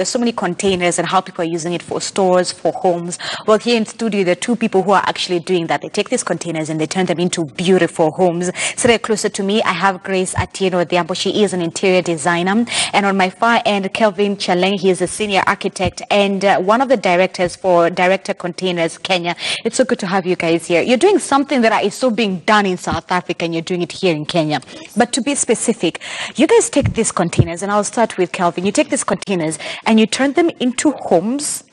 there's so many containers and how people are using it for stores, for homes. Well, here in studio, there are two people who are actually doing that. They take these containers and they turn them into beautiful homes. So closer to me, I have Grace Atieno Odhiambo. She is an interior designer. And on my far end, Kelvin Chaleng, he is a senior architect and uh, one of the directors for Director Containers Kenya. It's so good to have you guys here. You're doing something that is so being done in South Africa and you're doing it here in Kenya. But to be specific, you guys take these containers, and I'll start with Kelvin. You take these containers and you turn them into homes?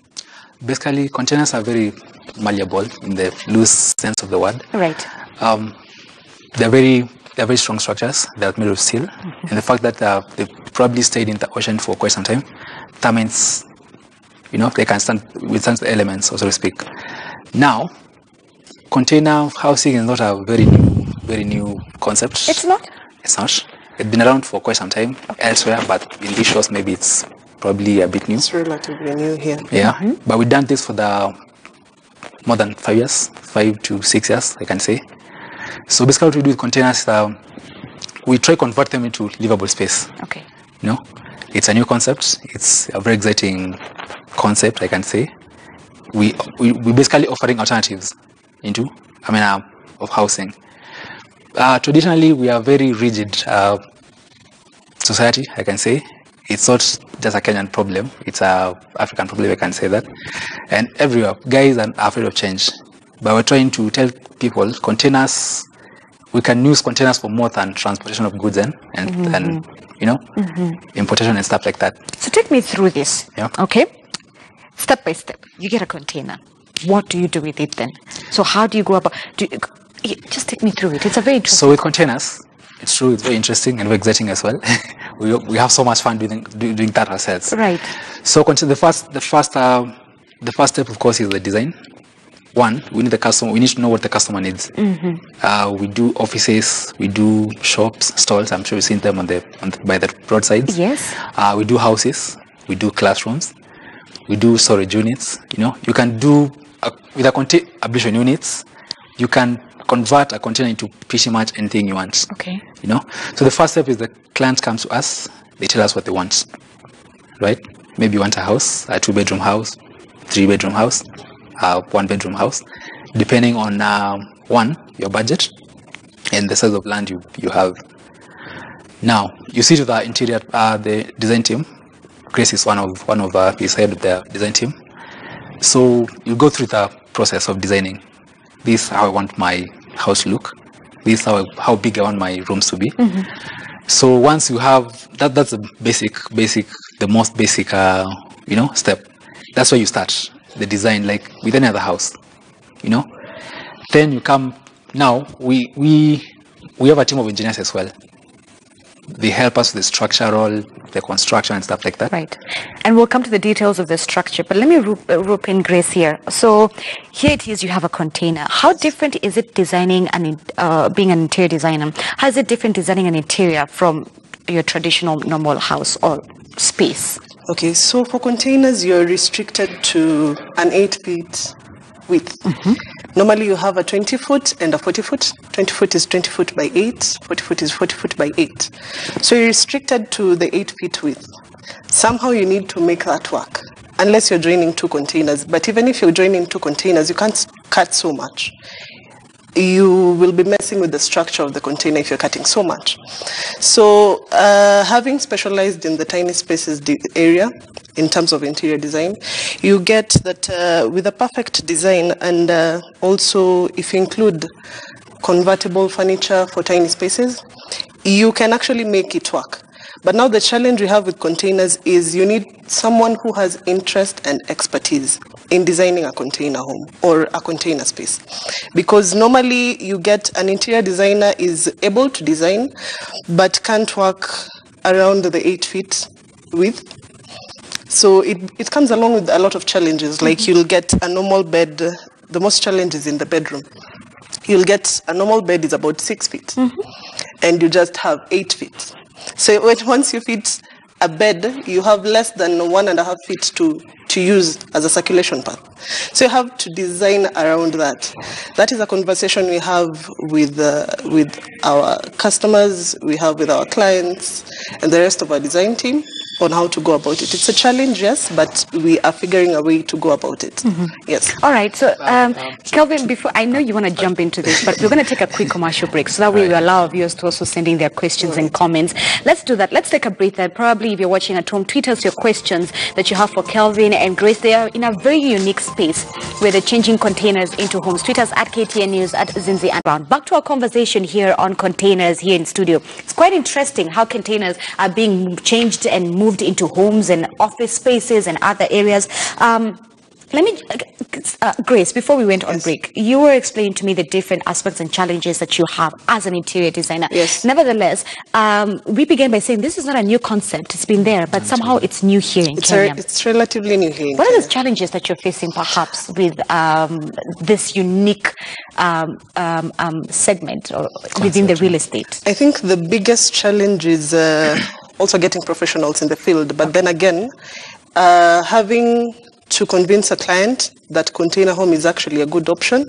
Basically, containers are very malleable in the loose sense of the word. Right. Um, they're very they're very strong structures. They're made of steel, mm-hmm. and the fact that uh, they probably stayed in the ocean for quite some time, that means, you know, they can stand withstand the elements, so to speak. Now, container housing is not a very new, very new concept. It's not. It's not. It's been around for quite some time okay. elsewhere, but in these shores, maybe it's probably a bit new. It's relatively new here. Yeah, mm-hmm. but we've done this for the more than five years, five to six years, I can say. So basically, what we do with containers, uh, we try convert them into livable space. Okay. You know, it's a new concept. It's a very exciting concept, I can say. We we we basically offering alternatives into, I mean, uh, of housing. Uh, traditionally, we are very rigid uh, society, I can say. It's not just a Kenyan problem, it's a African problem, I can say that. And everywhere, guys are afraid of change. But we're trying to tell people containers, we can use containers for more than transportation of goods and, and, mm-hmm. and you know, mm-hmm. importation and stuff like that. So take me through this. Yeah. Okay. Step by step, you get a container. What do you do with it then? So how do you go about? Do you, just take me through it. It's a very interesting. So with containers, it's true. It's very interesting and very exciting as well. we, we have so much fun doing doing that ourselves. Right. So the first the first uh, the first step, of course, is the design. One, we need the customer. We need to know what the customer needs. Mm-hmm. Uh, we do offices, we do shops, stalls. I'm sure you've seen them on the, on the by the roadsides. Yes. Uh, we do houses, we do classrooms, we do storage units. You know, you can do a, with a contain ablution units. You can convert a container into pretty much anything you want. Okay. You know, so the first step is the client comes to us, they tell us what they want, right? Maybe you want a house, a two bedroom house, three bedroom house, a one bedroom house, depending on uh, one, your budget and the size of land you, you have. Now, you see to the interior, uh, the design team. Grace is one of one of uh, his head of the design team. So you go through the process of designing. This is how I want my house look. This is how, how big I want my rooms to be. Mm-hmm. So once you have that, that's the basic, basic, the most basic, uh, you know, step. That's where you start the design, like with any other house, you know. Then you come. Now we we we have a team of engineers as well they help us with the structural, the construction and stuff like that. Right. And we'll come to the details of the structure, but let me rope, uh, rope in Grace here. So here it is, you have a container. How different is it designing and uh, being an interior designer? How is it different designing an interior from your traditional normal house or space? Okay, so for containers, you're restricted to an eight feet width. Mm-hmm. Normally you have a 20 foot and a 40 foot. 20 foot is 20 foot by 8, 40 foot is 40 foot by 8. So you're restricted to the 8 feet width. Somehow you need to make that work, unless you're joining two containers. But even if you're joining two containers, you can't cut so much you will be messing with the structure of the container if you're cutting so much. So uh, having specialized in the tiny spaces area in terms of interior design, you get that uh, with a perfect design and uh, also if you include convertible furniture for tiny spaces, you can actually make it work. But now the challenge we have with containers is you need someone who has interest and expertise in designing a container home or a container space. Because normally you get an interior designer is able to design but can't work around the eight feet width. So it, it comes along with a lot of challenges. Like mm-hmm. you'll get a normal bed, the most challenge is in the bedroom. You'll get a normal bed is about six feet, mm-hmm. and you just have eight feet. So when, once you fit a bed, you have less than one and a half feet to, to use as a circulation path. So you have to design around that. That is a conversation we have with, uh, with our customers, we have with our clients, and the rest of our design team. On how to go about it. It's a challenge, yes, but we are figuring a way to go about it. Yes. All right. So, um, Kelvin, before I know you want to jump into this, but we're going to take a quick commercial break so that way we allow our viewers to also send in their questions and comments. Let's do that. Let's take a break. And probably, if you're watching at home, tweet us your questions that you have for Kelvin and Grace. They are in a very unique space where they're changing containers into homes. Tweet us at KTN News at Zinzi and Brown. Back to our conversation here on containers here in studio. It's quite interesting how containers are being changed and moved into homes and office spaces and other areas. Um, let me, uh, Grace, before we went on break, you were explaining to me the different aspects and challenges that you have as an interior designer. Yes. Nevertheless, um, we began by saying this is not a new concept. It's been there, but somehow it's new here in It's, Kenya. a, it's relatively new here. What are the challenges that you're facing, perhaps, with um, this unique um, um, um, segment or within the real estate? I think the biggest challenge is uh, also getting professionals in the field, but then again, uh, having to convince a client that container home is actually a good option.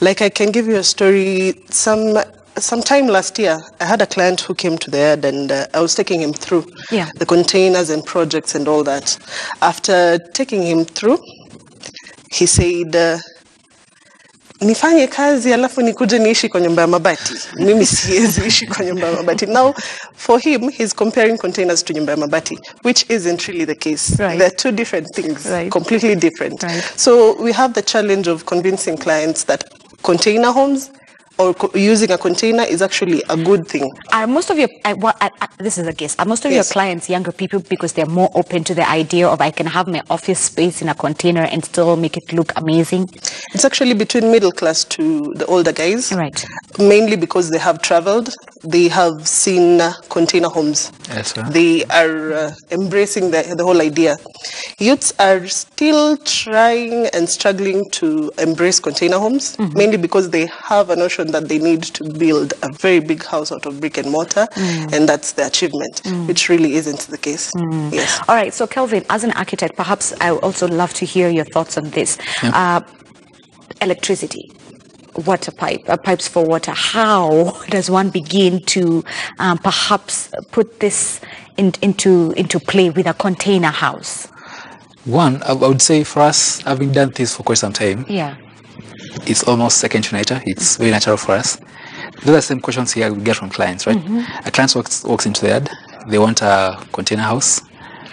Like I can give you a story. Some sometime last year, I had a client who came to the ad, and uh, I was taking him through Yeah. the containers and projects and all that. After taking him through, he said. Uh, nifanye kazi alafu nikuje niishi kwa nyumba ya mabati mimi siwezi ishi kwa nyumba ya mabati now for him he's comparing containers to nyumba ya mabati which isn't really the case Right. they're two different things Right. completely different Right. so we have the challenge of convincing clients that container homes or using a container is actually a good thing Are most of your, I, what, I, I, this is a guess, are most of Yes. your clients younger people because they're more open to the idea of I can have my office space in a container and still make it look amazing? it's actually between middle class to the older guys Right. mainly because they have traveled they have seen uh, container homes Yes, sir. they are uh, embracing the, the whole idea. Youths are still trying and struggling to embrace container homes, mainly because they have a notion that they need to build a very big house out of brick and mortar, and that's the achievement, which really isn't the case. Yes. All right. So, Kelvin, as an architect, perhaps I would also love to hear your thoughts on this. Uh, electricity, water pipe, uh, pipes for water. How does one begin to um, perhaps put this in, into into play with a container house? One, I would say for us, having done this for quite some time, Yeah. it's almost second to nature. It's very natural for us. Those are the same questions here we get from clients, right? A client walks, walks into the ad, they want a container house.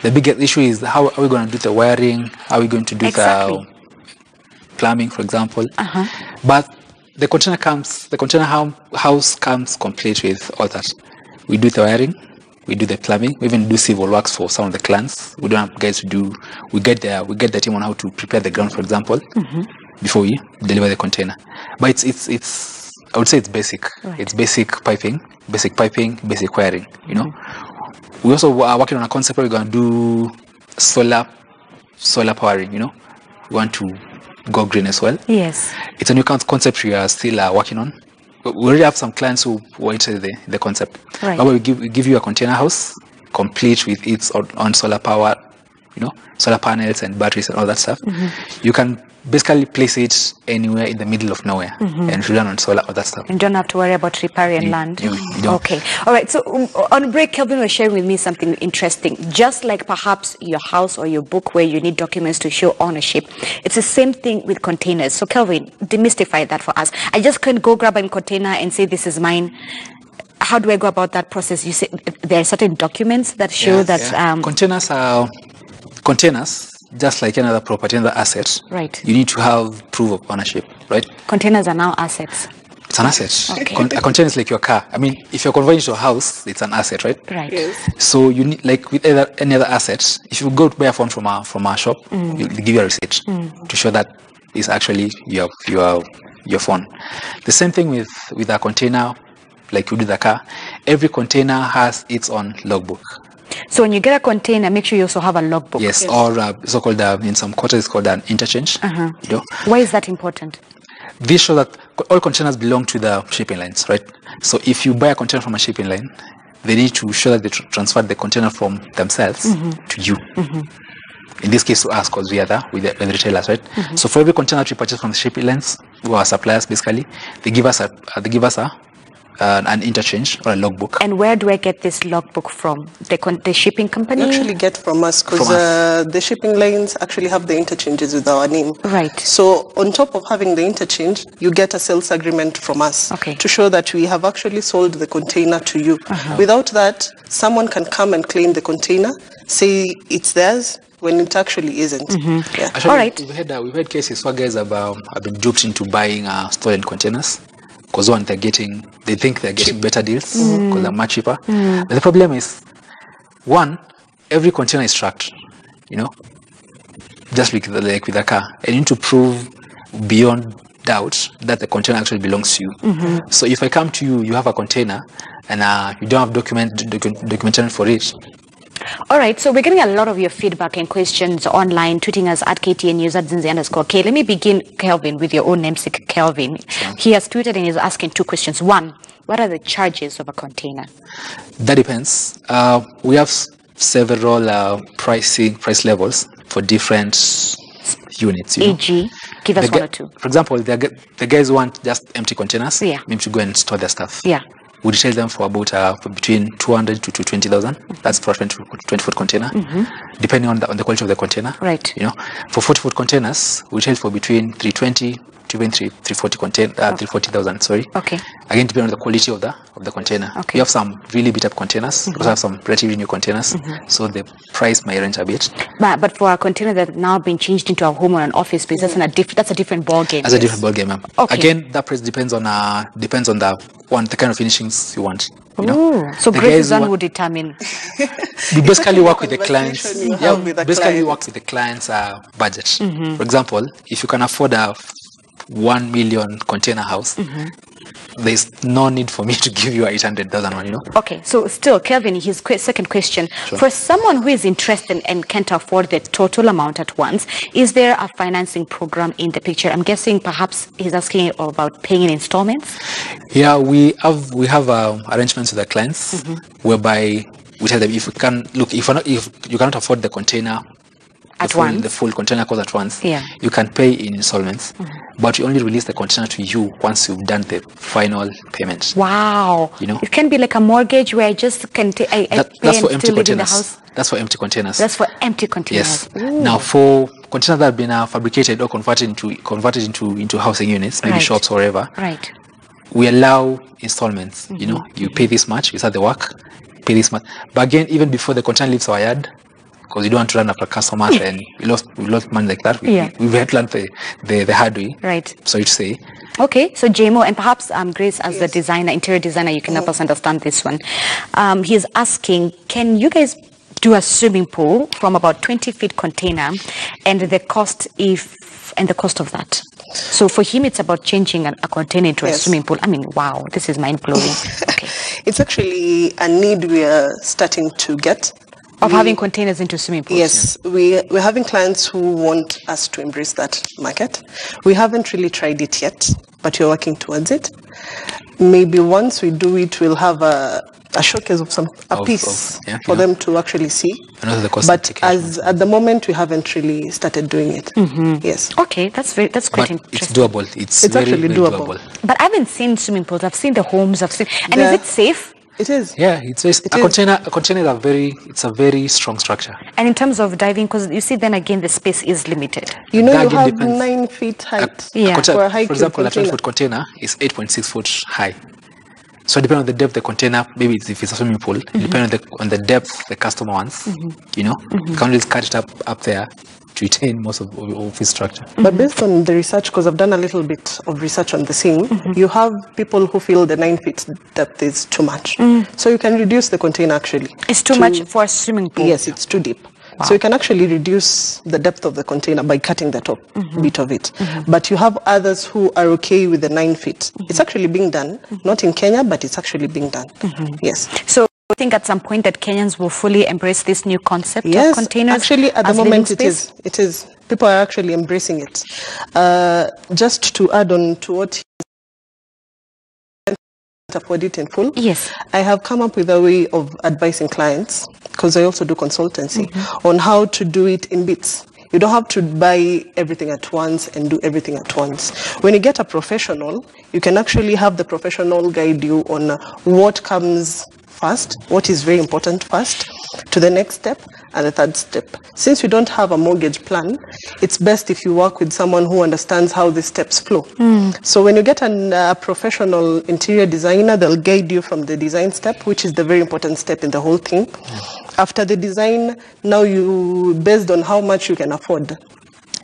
The biggest issue is how are we going to do the wiring? How are we going to do Exactly. the plumbing, for example? Uh-huh. But the container comes, the container house comes complete with all that. We do the wiring, we do the plumbing, we even do civil works for some of the clients. We don't have guys to do. We get the we get the team on how to prepare the ground, for example, mm-hmm. before we deliver the container. But it's it's it's I would say it's basic. Right. It's basic piping, basic piping, basic wiring. You know, mm-hmm. we also are working on a concept where we're going to do solar solar powering. You know, we want to go green as well Yes. it's a new concept we are still uh, working on. We already have some clients who were interested in the, the concept. Right. But we give, we give you a container house complete with its on solar power, you know, solar panels and batteries and all that stuff. Mm-hmm. You can basically place it anywhere in the middle of nowhere Mm-hmm. and run on solar, all that stuff. And don't have to worry about riparian You- land. you- you. Okay. All right. So um, on break, Kelvin was sharing with me something interesting. Just like perhaps your house or your book where you need documents to show ownership, it's the same thing with containers. So Kelvin, demystify that for us. I just can't go grab a container and say this is mine. How do I go about that process? You say there are certain documents that show Yeah, that. yeah. Um, containers are containers, just like another property, another asset. Right. You need to have proof of ownership, right? containers are now assets. It's an asset. Okay. Con- a container is like your car. I mean, if you're converting to a house, it's an asset, right? Right. Yes. So you need, like with either, any other asset, if you go to buy a phone from a from a shop, Mm. you, they give you a receipt to show that it's actually your your your phone. The same thing with with a container, like you do the car. Every container has its own logbook. So when you get a container, make sure you also have a logbook. Yes, or uh, so-called uh, in some quarters, it's called an interchange. Uh-huh. You know, Why is that important? this shows that all containers belong to the shipping lines, right? So if you buy a container from a shipping line, they need to show that they tr- transferred the container from themselves to you. In this case, to us, because we are the, with the, with the retailers, right? So for every container that we purchase from the shipping lines, who are suppliers basically, they give us a uh, they give us a, uh, an interchange or a logbook. And where do I get this logbook from? The, con- the shipping company? You actually get from us because From us. uh, the shipping lanes actually have the interchanges with our name. Right. So on top of having the interchange, you get a sales agreement from us Okay. to show that we have actually sold the container to you. Uh-huh. Without that, someone can come and claim the container, say it's theirs when it actually isn't. Mm-hmm. Yeah. Actually, All right. we've had, uh, we've had cases where guys have, um, have been duped into buying uh, stolen containers because one, they're getting, they think they're getting better deals mm. mm. because they're much cheaper. Mm. But the problem is, one, every container is tracked, you know, just like, the- like with a car. And you need to prove beyond doubt that the container actually belongs to you. Mm-hmm. So if I come to you, you have a container and uh, you don't have document, docu- documentation for it, All right, so we're getting a lot of your feedback and questions online, tweeting us at KTN News at Zinzi underscore K. Let me begin, Kelvin, with your own namesake, Kelvin. He has tweeted and is asking two questions. One, what are the charges of a container? That depends. Uh, we have several uh, pricing price levels for different units. You know? Give us The one or two. For example, the, the guys want just empty containers. Yeah. Maybe to go and store their stuff. Yeah. We retail them for about uh, for between 200 to, to 20,000. That's for a 20, foot- 20 foot container, mm -hmm. depending on the, on the quality of the container. Right. You know, for 40 foot containers, we retail for between 320 to even 3, 340 contain, uh, 340,000. Sorry. Okay. Again, depending on the quality of the of the container. Okay. You have some really beat up containers. We also have some relatively new containers. So the price may range a bit. But, but for a container that's now been changed into a home or an office space, that's, an, a diff- that's a different ball game. That's a different ballgame. ma'am. Okay. Again, that price depends on uh depends on the one the kind of finishings you want. You know, so The Grace guys is one want- who determine. we basically work with the clients. You Yeah, with the basically client. work with the client's uh, budget. Mm-hmm. For example, if you can afford a f- one million container house, Mm-hmm. there's no need for me to give you a eight hundred thousand one. You know, Okay, so still, Kelvin, his que- second question. For someone who is interested and can't afford the total amount at once, is there a financing program in the picture? I'm guessing perhaps he's asking about paying in installments. Yeah, we have we have um, arrangements with the clients whereby we tell them if you can look if not, if you cannot afford the container the At full, once? the full container cost at once, Yeah. you can pay in installments, but we only release the container to you once you've done the final payment. Wow. You know? It can be like a mortgage where I just can ta- I, That, pay that's for empty still live in the containers. house. That's for empty containers. That's for empty containers. yes. Ooh. Now for containers that have been uh, fabricated or converted into converted into into housing units, maybe Right. shops or whatever, Right. we allow installments. You know, you pay this much, you start the work, pay this much. But again, even before the container leaves our yard, because you don't want to run after customers and we lost we lost money like that. We, Yeah. we, we've had to learn the, the the hard way. Right. Sorry to say. Okay, so JMO, and perhaps um, Grace, as the designer, interior designer, you can help us understand this one. Um, he's asking, can you guys do a swimming pool from about 20 feet container, and the cost if and the cost of that? So for him, it's about changing a, a container into a swimming pool. I mean, wow, this is mind blowing. okay, It's actually a need we are starting to get. Of We- having containers into swimming pools. Yes, we, we're having clients who want us to embrace that market. We haven't really tried it yet, but we're working towards it. Maybe once we do it, we'll have a, a showcase of some a Of- piece of- yeah, for yeah. them to actually see. And also the cost But as at the moment, we haven't really started doing it. Mm-hmm. Yes. Okay, that's very that's quite But it's doable. It's, It's very, actually doable. doable. But I haven't seen swimming pools. I've seen the homes. I've seen, and Yeah. is it safe? It is. Yeah, it's, it's It a is. container. A container is a very it's a very strong structure. And in terms of diving, because you see, then again, the space is limited. You know, That you have depends. nine feet A- height a Yeah. container- for a high for cube example, a 20 foot container is 8.6 foot high. So depending on the depth of the container, maybe it's, if it's a swimming pool, Mm-hmm. depending on the on the depth the customer wants, you know, you can't just cut it up up there to retain most of, of, of his structure. But based on the research, because I've done a little bit of research on the same, mm-hmm. you have people who feel the nine feet depth is too much. Mm. So you can reduce the container actually. It's too to- much for a swimming pool. Yes, it's too deep. So you can actually reduce the depth of the container by cutting the top mm-hmm. bit of it. Mm-hmm. But you have others who are okay with the nine feet. It's actually being done, not in Kenya, but it's actually being done. Yes. So I think at some point that Kenyans will fully embrace this new concept Yes, of containers. actually, at the moment, it is. It is. People are actually embracing it. Uh, just to add on to what afford it in full. Yes. I have come up with a way of advising clients because I also do consultancy Mm-hmm. on how to do it in bits. You don't have to buy everything at once and do everything at once. When you get a professional, you can actually have the professional guide you on what comes first, what is very important first, to the next step, and the third step. Since you don't have a mortgage plan, it's best if you work with someone who understands how the steps flow. So when you get a uh, professional interior designer, they'll guide you from the design step, which is the very important step in the whole thing. After the design, now you, based on how much you can afford,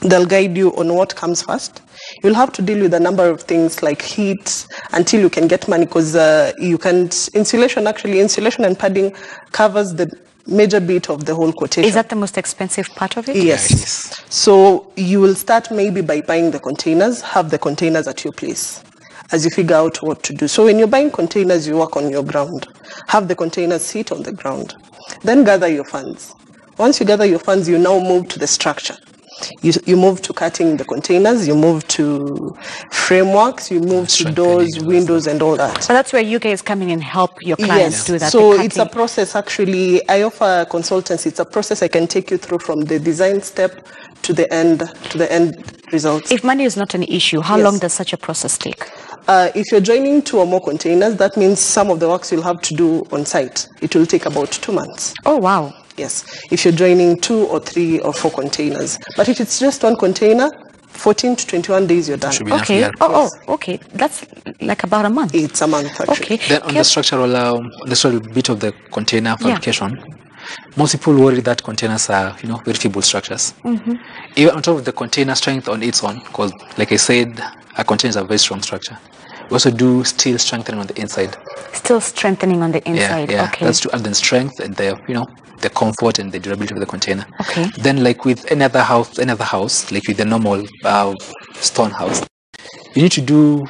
they'll guide you on what comes first. You'll have to deal with a number of things like heat until you can get money because uh, you can insulation actually insulation and padding covers the major bit of the whole quotation. Is that the most expensive part of it? Yes. it is. So you will start maybe by buying the containers, have the containers at your place as you figure out what to do. So when you're buying containers, you work on your ground. Have the containers sit on the ground. Then gather your funds. Once you gather your funds, you now move to the structure. You, you move to cutting the containers, you move to frameworks, you move to doors, and all windows, and all that. But that's where you guys come in and help your clients Yes. do that. So it's a process actually. I offer consultancy. It's a process I can take you through from the design step to the end to the end results. If money is not an issue, how Yes. long does such a process take? Uh, if you're joining two or more containers, that means some of the works you'll have to do on site. It will take about two months. Oh, wow. Yes, if you're joining two or three or four containers. But if it's just one container, 14 to 21 days you're done. Should enough, Okay. yeah. Oh, oh, okay. That's like about a month. It's a month actually. Okay. Then on Kev- the structural, um, the structural bit of the container Yeah. fabrication, most people worry that containers are, you know, very feeble structures. Mm-hmm. Even on top of the container strength on its own, because like I said, a container is a very strong structure. We also do steel strengthening on the inside. Still strengthening on the inside. Yeah, yeah. Okay. That's to add the strength and the, you know, the comfort and the durability of the container. Okay. Then, like with any other house, any other house, like with the normal uh, stone house, you need to do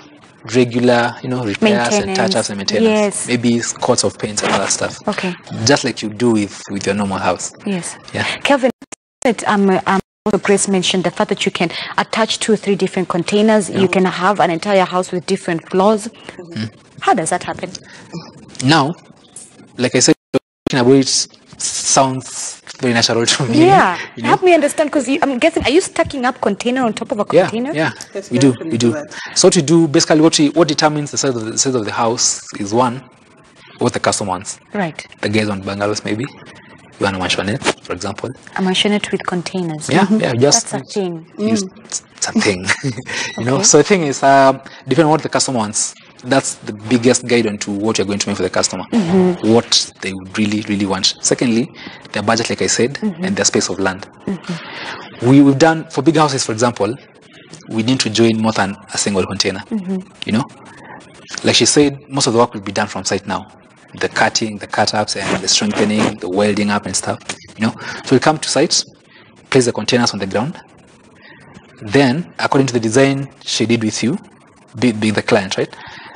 regular, you know, repairs and touch-ups and maintenance. Yes. Maybe coats of paint and all that stuff. Okay. Just like you do with with your normal house. Yes. Yeah. Kelvin, that, um, um, also Grace mentioned the fact that you can attach two or three different containers. You can have an entire house with different floors. Mm-hmm. How does that happen? Now, like I said, talking about it sounds very natural to me. Yeah. you know? Help me understand because I'm guessing, are you stacking up container on top of a Yeah, container? Yes, yeah, we we do, we do do. that. So what we do, basically, what we, what determines the size of the, the size of the house is one, what the customer wants. Right. The guys want bungalows, maybe. You want a mansionette, for example. A mansionette with containers. Yeah, yeah, just That's a thing. use something. you know, so the thing is, um, depending on what the customer wants, that's the biggest guide on to what you're going to make for the customer. Mm-hmm. What they would really, really want. Secondly, their budget, like I said, mm-hmm. and their space of land. Mm-hmm. We, we've done for big houses, for example, we need to join more than a single container. You know, like she said, most of the work will be done from site now. The cutting, the cut ups, and the strengthening, the welding up and stuff. You know, so we come to site, place the containers on the ground. Then, according to the design she did with you, being the client, right?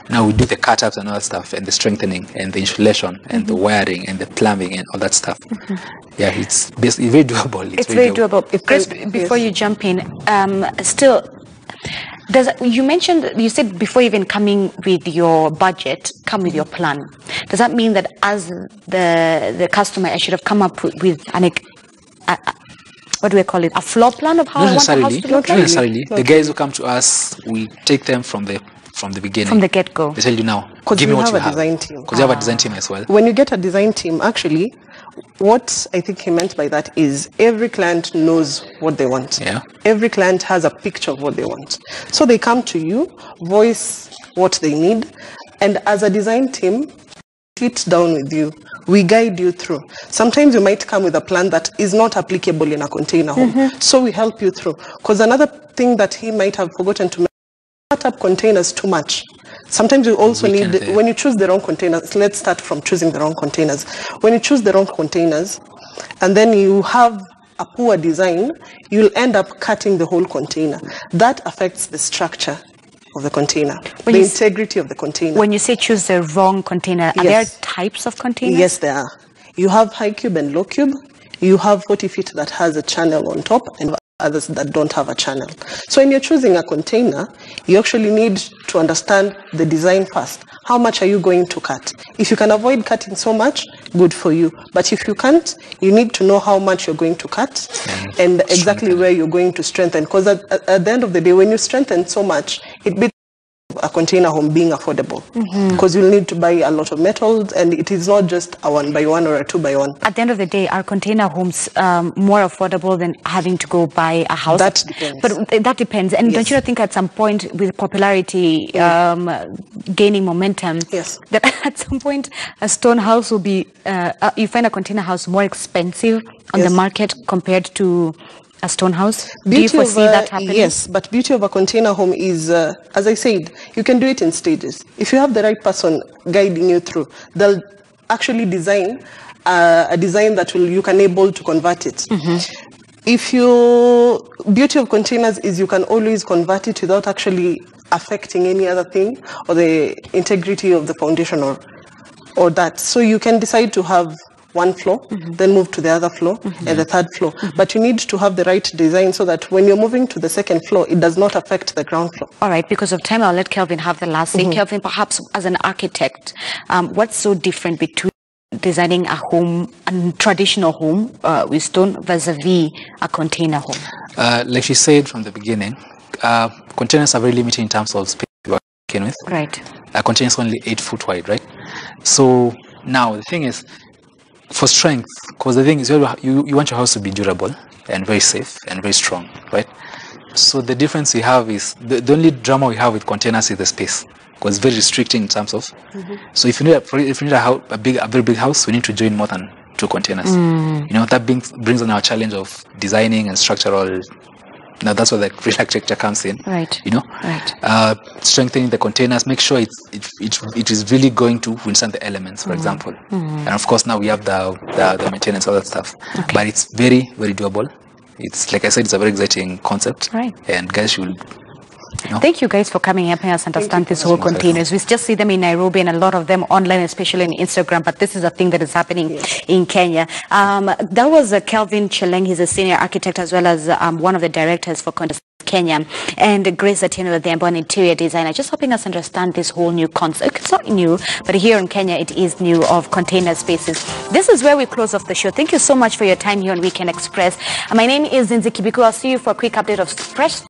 Now we do the cut ups and all that stuff, and the strengthening, and the insulation, and the mm-hmm. wiring, and the plumbing, and all that stuff. Mm-hmm. Yeah, it's basically very doable. It's very doable. If Grace, before you jump in, um, still, does you mentioned you said before even coming with your budget, come with your mm-hmm. plan. Does that mean that as the the customer, I should have come up with, with an a, a, what do we call it? A floor plan of how Not I want the house to Not look like necessarily. The guys who come to us, we take them from the from the beginning. from the get go. They tell you now. 'Cause Give we me what have you a have. design team. Because you have a ah. design team as well. When you get a design team, actually, what I think he meant by that is every client knows what they want. Yeah. Every client has a picture of what they want. So they come to you, voice what they need, and as a design team, sit down with you. We guide you through. Sometimes you might come with a plan that is not applicable in a container home. Mm-hmm. So we help you through. Because another thing that he might have forgotten to mention, start up containers too much. Sometimes you also We need, when you choose the wrong containers, let's start from choosing the wrong containers. When you choose the wrong containers, and then you have a poor design, you'll end up cutting the whole container. That affects the structure of the container, When the you s- integrity of the container. When you say choose the wrong container, are Yes. there types of containers? Yes, there are. You have high cube and low cube. You have 40 feet that has a channel on top and others that don't have a channel. So when you're choosing a container, you actually need to understand the design first. How much are you going to cut? If you can avoid cutting so much, good for you. But if you can't, you need to know how much you're going to cut mm-hmm. and exactly where you're going to strengthen. Because at, at, the end of the day, when you strengthen so much, it a container home being affordable because you'll need to buy a lot of metals and it is not just a one by one or a two by one. At the end of the day, are container homes um, more affordable than having to go buy a house? That depends. But that depends. And don't you think at some point with popularity um, gaining momentum, Yes. that at some point a stone house will be, uh, uh, you find a container house more expensive on the market compared to a stone house? Do you foresee a- that happening? Yes, but beauty of a container home is, uh, as I said, you can do it in stages. If you have the right person guiding you through, they'll actually design uh, a design that will you can able to convert it. If you beauty of containers is you can always convert it without actually affecting any other thing or the integrity of the foundation or or that. So you can decide to have one floor, then move to the other floor and the third floor. But you need to have the right design so that when you're moving to the second floor, it does not affect the ground floor. All right, because of time, I'll let Kelvin have the last Mm-hmm. say. Kelvin, perhaps as an architect, um, what's so different between designing a home, a traditional home uh, with stone vis-a-vis a container home? Uh, like she said from the beginning, uh, containers are very limited in terms of space you're working with. Right. A container is only eight foot wide, right? So now the thing is, for strength, because the thing is, you, you want your house to be durable and very safe and very strong, right? So the difference we have is the, the only drama we have with containers is the space, because it's very restricting in terms of. Mm-hmm. So if you need a, if you need a, house, a big a very big house, we need to join more than two containers. Mm. You know that brings brings on our challenge of designing and structural. Now that's where the real architecture comes in. Right. You know Right. uh, strengthening the containers, make sure it's, it, it, it is really going to withstand the elements, for example. And of course, now we have the, the, the maintenance, all that stuff. But it's very, very doable. It's like I said, it's a very exciting concept. Right. And guys should, know, Thank you guys for coming helping us understand this whole containers. We just see them in Nairobi and a lot of them online, especially on Instagram. But this is a thing that is happening in Kenya. Um, that was uh, Kelvin Cheleng. He's a senior architect as well as um, one of the directors for Context Kenya, and Grace Atieno, the an interior designer, just helping us understand this whole new concept. It's not new, but here in Kenya, it is new of container spaces. This is where we close off the show. Thank you so much for your time here on Weekend Express. My name is Zinzi Kibiku. I'll see you for a quick update of fresh